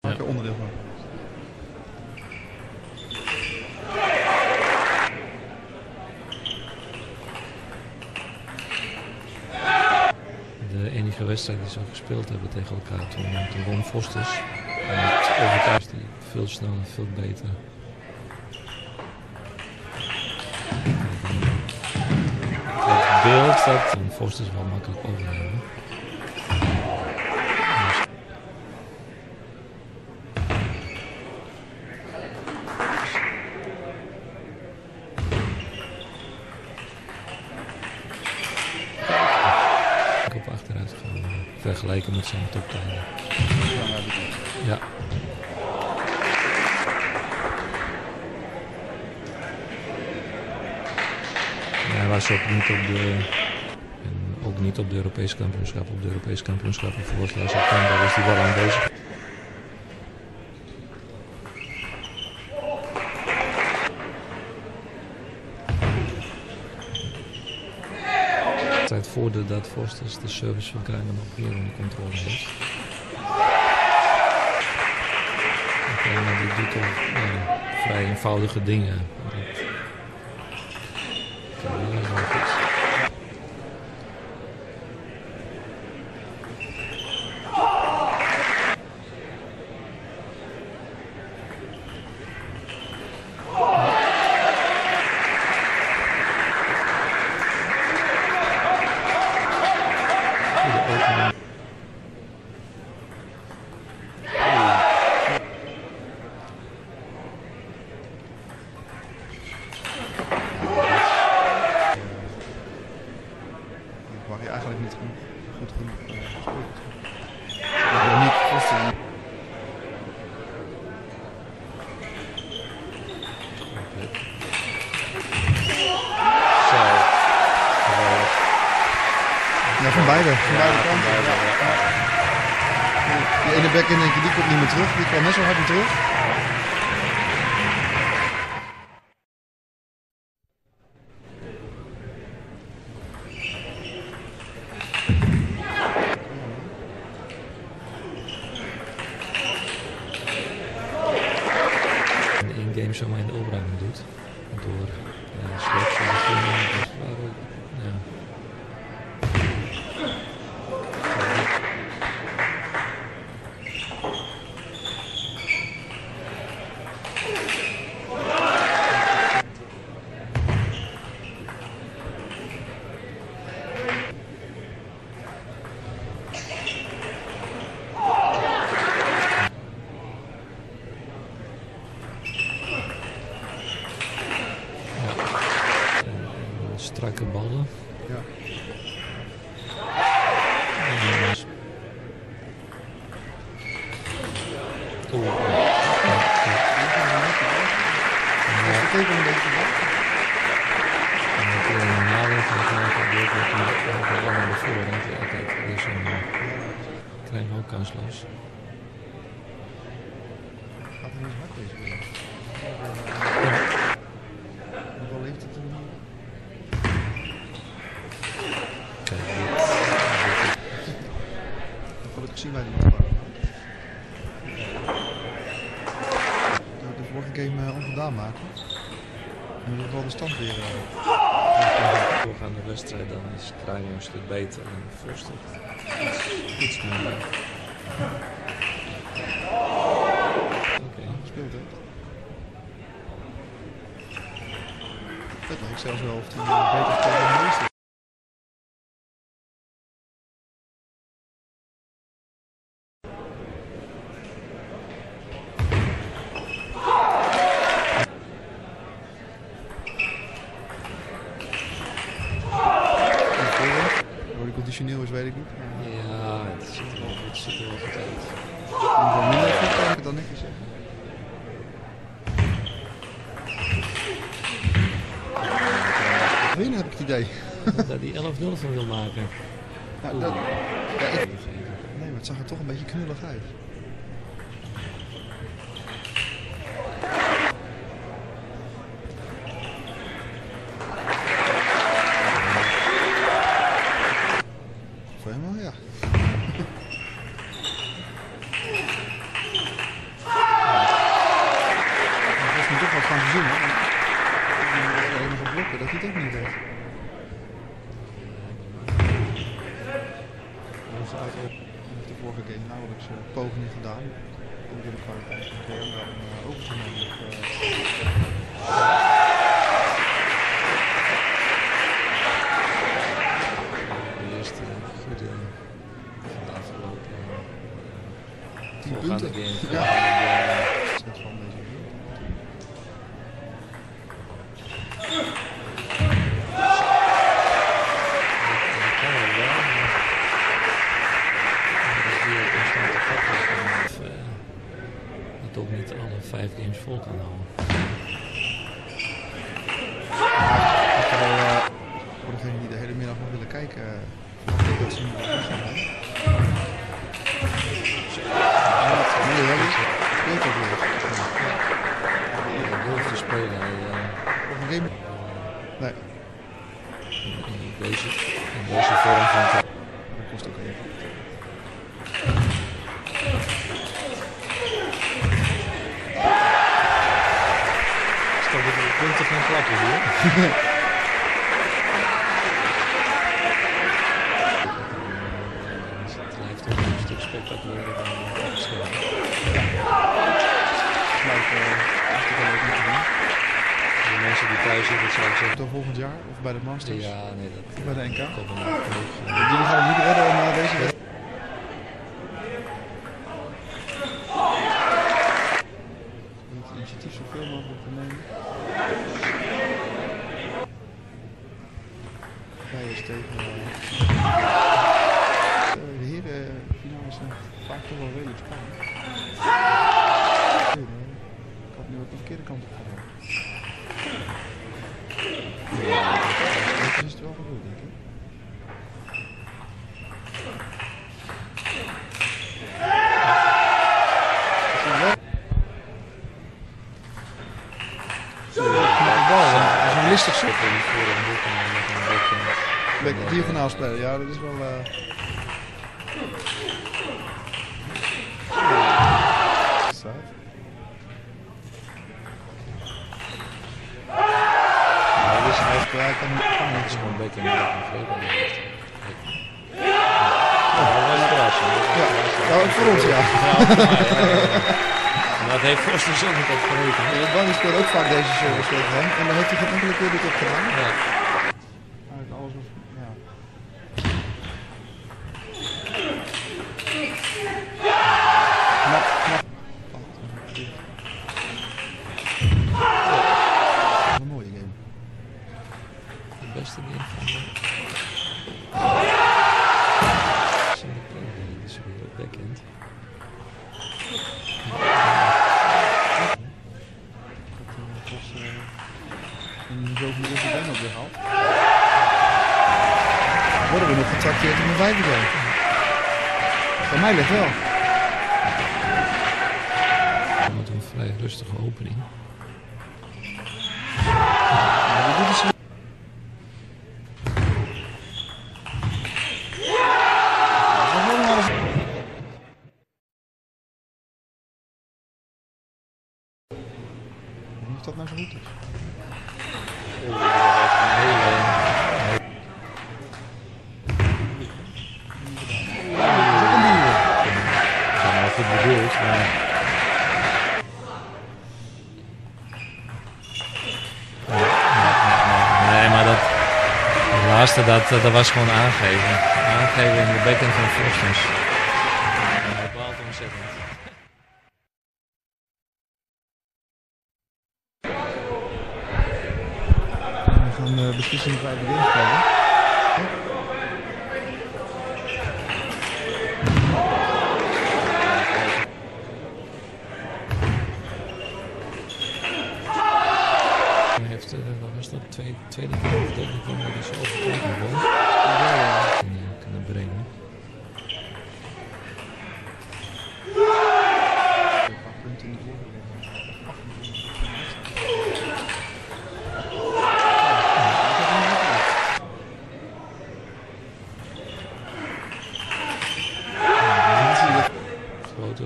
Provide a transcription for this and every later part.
Maak er onderdeel van. De enige wedstrijd die ze gespeeld hebben tegen elkaar toen, toen won Vosters. En het overtuigd die veel sneller veel beter. Het beeld dat van Vosters wel makkelijk overnemen. op achteruit gaan eh, met zijn toptijden. Ja. Hij was ook niet op de ook niet op de Europese kampioenschap. Op de Europese kampioenschap in vorig jaar september was hij wel aanwezig. Tijd voordat dat Vosters de service van Kruijman nog meer onder controle heeft. Kruijman die doet toch ja, vrij eenvoudige dingen. Dat, dat is wel goed. Goede opening. Waar je eigenlijk niet goed, goed genoeg eh, gespeeld. Ik wil niet vast Zo. Ja, van beide. Van beide kanten. van beide, Ja. Die ene bek in denk je, die komt niet meer terug. Die kwam net zo hard weer terug. in één game zomaar in de opruiming doet. Door ja, slechts te beginnen. Dus waarom, ja. Ja. En, en strakke ballen. Ja. En, Oeh, ja. Ja, ja. Dat is gekeken een. En nadeel van het gebeurt hij naar voren. Klein ook kansloos. Gaat er niet hard deze keer. Hoeveel heeft het er nu? Kijk, dit, dit, Gelukkig zien wij die nog wel. Zou ik de vorige game uh, ongedaan maken? Wel de stand weer. Uh, doorgaande wedstrijd, dan is Kruijner een stuk beter en Forster iets, iets minder. Oké. gespeeld heeft. Het lijkt zelfs wel of hij uh, beter speelt dan de conditioneel is, weet ik niet. Ja, het ziet er wel, het ziet er wel goed uit. minder goed ik het dan netjes zeggen. Winnen heb ik het idee. Dat die 11-0 van wil maken. Ja, dat, ja, ik, nee, maar het zag er toch een beetje knullig uit. dat je het ook niet weet. De vorige game nauwelijks pogingen gedaan om de kwaliteit eh, van de over te nemen. punten. Ja. Het is vol kan houden. Ik zou voor degenen die de hele middag nog willen kijken, dat zien we? Speelt ook weer. Durft te spelen. Of een game. Nee, deze, in deze vorm van dat kost ook even. Dat de punten gaan klappen hier. Dus het blijft toch een stuk spectaculairder dan het scherm. Lijkt uh, echt wel leuk om te doen. De mensen die thuis zitten, zou ik zeggen. Volgend jaar of bij de Masters Ja, nee, dat bij de NK. komt er eh, Jullie gaan het niet redden om uh, deze wedstrijd. Het initiatief zoveel mogelijk te nemen. Wij is tegen. Uh, de heren finales zijn vaak toch wel redelijk spannend. Ik had nu ook de verkeerde kant op gedaan. Dat is het wel gebeurd, denk ik. Dat listig voor een. Lekker diagonaal spelen, ja, dat is wel. Uh... Ja, niet is gewoon. En vleugel. Ja, ook voor ons, ja. Ja, voor mij, ja, ja, ja. Maar dat heeft Forster zelf niet op gerekend. Ja, Danny speelt ook vaak deze service tegen hem en dan heeft hij geen enkele keer dit op gedaan. Ja. Niveau van de eerste game ook weer gehaald. Worden we nog getrakteerd op een vijfde? Bij mij ligt wel. Met een vrij rustige opening. Het Dat is of dat nou zo goed is. Nee, maar dat... Laatste, dat, dat was gewoon aangeven. Aangeven in de backhand van Forsters. Dat bepaalt ontzettend. En we gaan de beslissing bij de game spelen. Hij heeft, uh, wat was dat, twee, tweede keer of derde keer dat hij zo brengen. Een paar punten in de vorige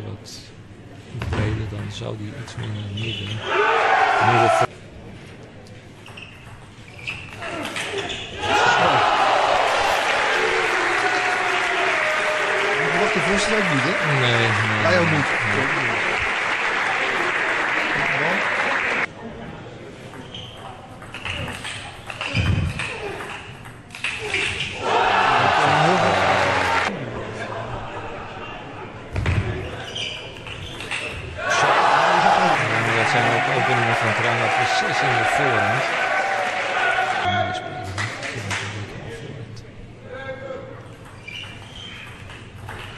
Wat breder, dan zou die iets meer midden de Vos het ook niet, hè? Nee, nee. Bij jou moet. Ja, maar dat zijn ook openingen van Tranga precies in de voorhand. Mooie speler, hè? Die was een beetje afvoerend.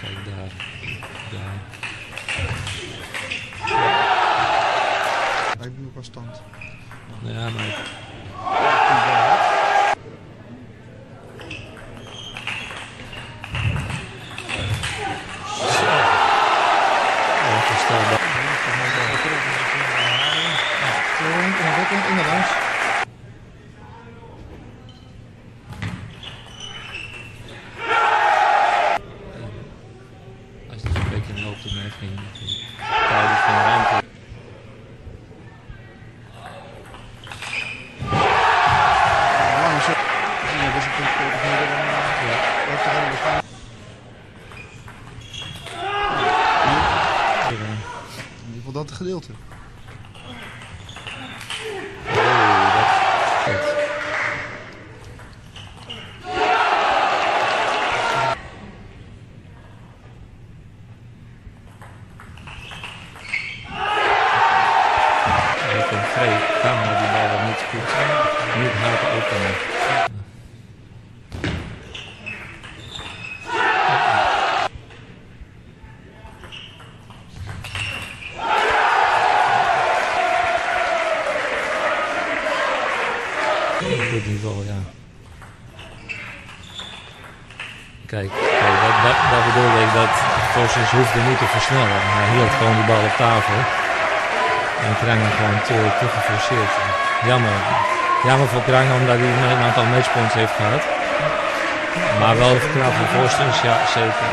Kijk daar. Daar. Wel stand. Ja, maar In ieder geval dat gedeelte. Vossens hoefde niet te versnellen. Hij hield gewoon die bal op tafel. En Krangen gewoon te, te geforceerd. Jammer. Jammer voor Krangen omdat hij een aantal matchpoints heeft gehad. Maar wel knap voor Vossens, ja zeker.